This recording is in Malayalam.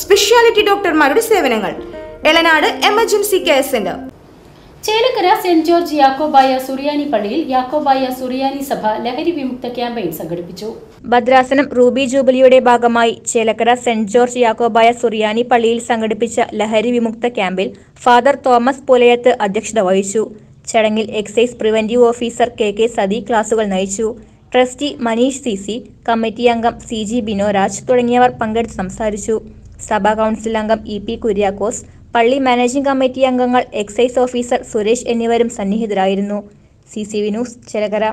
സ്പെഷ്യാലിറ്റി ഡോക്ടർമാരുടെ സേവനങ്ങൾ. Elanad emergency care centre. Chelakkara Saint George Yakobaya സുറിയാനി പള്ളിയിൽ യാക്കോബായ സുറിയാനി സഭ ലഹരി വിമുക്ത ക്യാമ്പയിൻ സംഘടിപ്പിച്ചു. ഭദ്രാസനം റൂബി ജൂബിലിയുടെ ഭാഗമായി ചേലക്കര സെന്റ് ജോർജ് യാക്കോബായ സുറിയാനി പള്ളിയിൽ സംഘടിപ്പിച്ച ലഹരി വിമുക്ത ക്യാമ്പിൽ ഫാദർ തോമസ് പുലയത്ത് അധ്യക്ഷത വഹിച്ചു. ചടങ്ങിൽ excise preventive officer K K Sathi ക്ലാസുകൾ നയിച്ചു. Trustee Maneesh C C committee അംഗം സി ജി ബിനോരാജ് തുടങ്ങിയവർ പങ്കെടുത്ത് സംസാരിച്ചു. സഭാ കൗൺസിൽ അംഗം ഇ പി കുര്യാക്കോസ് പള്ളി മാനേജിംഗ് കമ്മിറ്റി അംഗങ്ങൾ എക്സൈസ് ഓഫീസർ സുരേഷ് എന്നിവരും സന്നിഹിതരായിരുന്നു. C C V news Chelakkara